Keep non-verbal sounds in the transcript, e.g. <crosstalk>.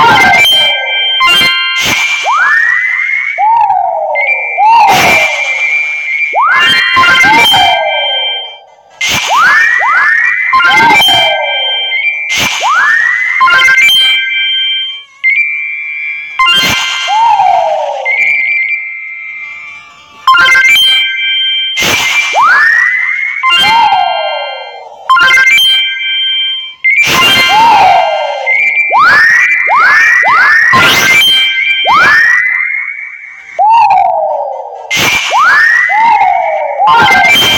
you <laughs> Oh,